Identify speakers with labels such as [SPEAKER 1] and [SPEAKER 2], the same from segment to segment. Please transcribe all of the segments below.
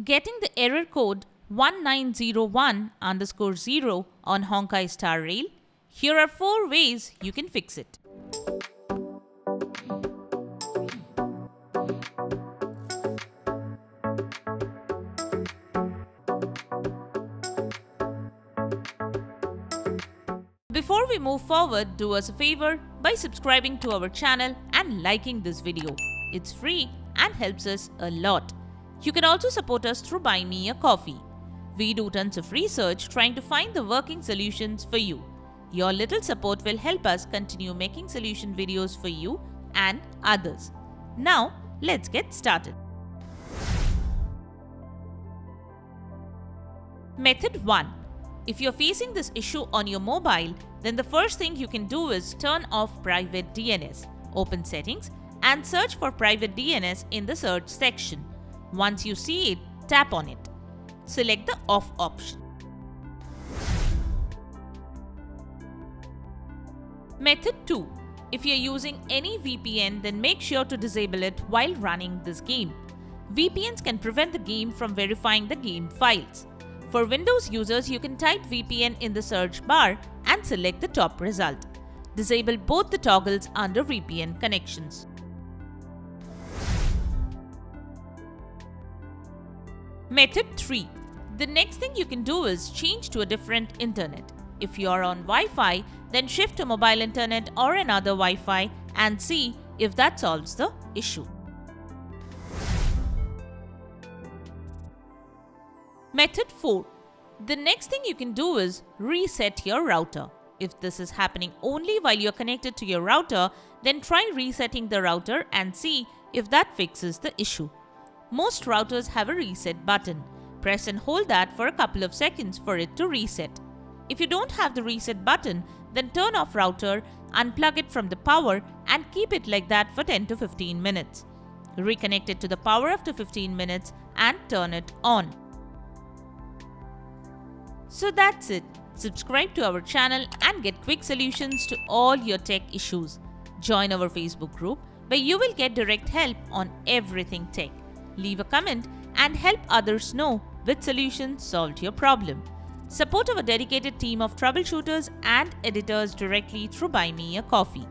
[SPEAKER 1] Getting the error code 1901 underscore 0 on Honkai Star Rail, here are 4 ways you can fix it. Before we move forward, do us a favor by subscribing to our channel and liking this video. It's free and helps us a lot. You can also support us through Buy Me a Coffee. We do tons of research trying to find the working solutions for you. Your little support will help us continue making solution videos for you and others. Now, let's get started. Method 1. If you're facing this issue on your mobile, then the first thing you can do is turn off private DNS. Open settings and search for private DNS in the search section. Once you see it, tap on it. Select the off option. Method 2. If you're using any VPN, then make sure to disable it while running this game. VPNs can prevent the game from verifying the game files. For Windows users, you can type VPN in the search bar and select the top result. Disable both the toggles under VPN connections. Method 3. The next thing you can do is change to a different internet. If you are on Wi-Fi, then shift to mobile internet or another Wi-Fi and see if that solves the issue. Method 4. The next thing you can do is reset your router. If this is happening only while you're connected to your router, then try resetting the router and see if that fixes the issue. Most routers have a reset button. Press and hold that for a couple of seconds for it to reset. If you don't have the reset button, then turn off router, unplug it from the power and keep it like that for 10 to 15 minutes. Reconnect it to the power after 15 minutes and turn it on. So that's it. Subscribe to our channel and get quick solutions to all your tech issues. Join our Facebook group where you will get direct help on everything tech leave a comment, and help others know which solution solved your problem. Support our dedicated team of troubleshooters and editors directly through Buy Me a Coffee.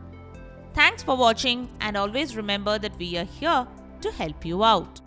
[SPEAKER 1] Thanks for watching and always remember that we are here to help you out.